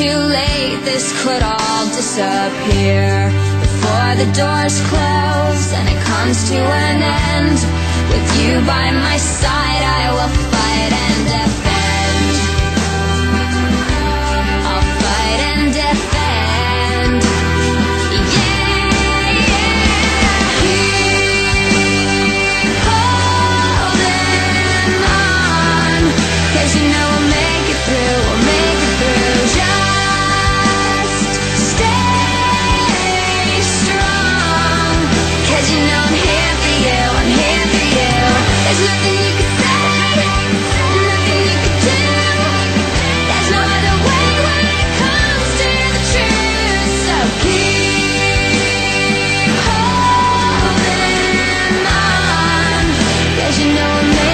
too late, this could all disappear Before the doors close and it comes to an end. With you by my side, I will fight and defend. I'll